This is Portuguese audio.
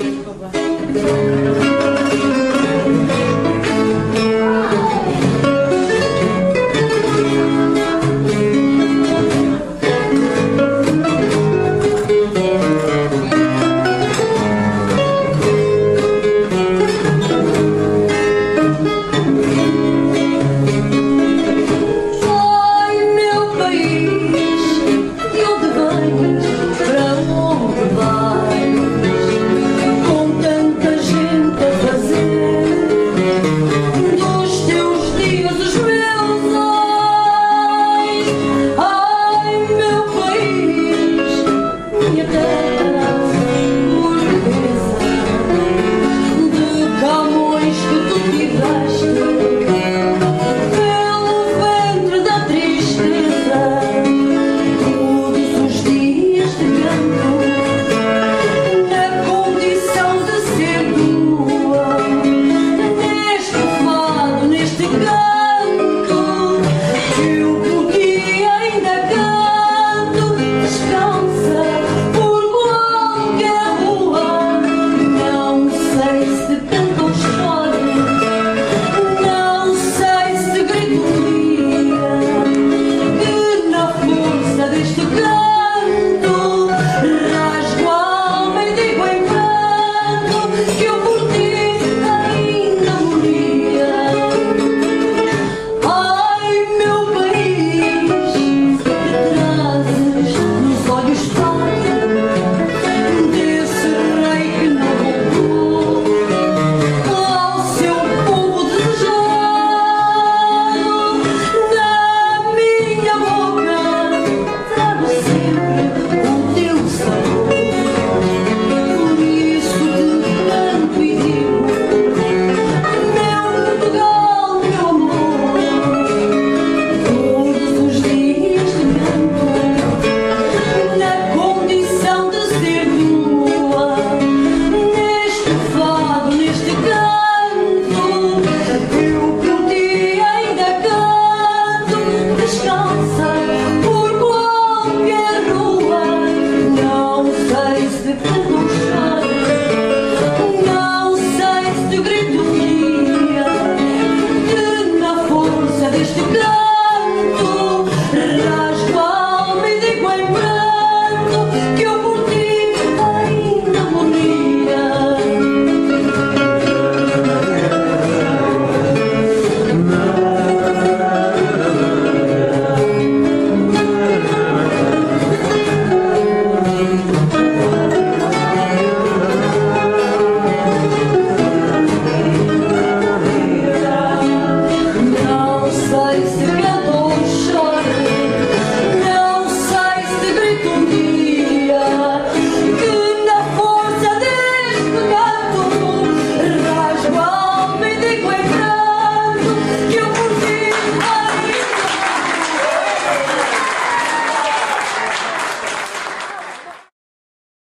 Baba. you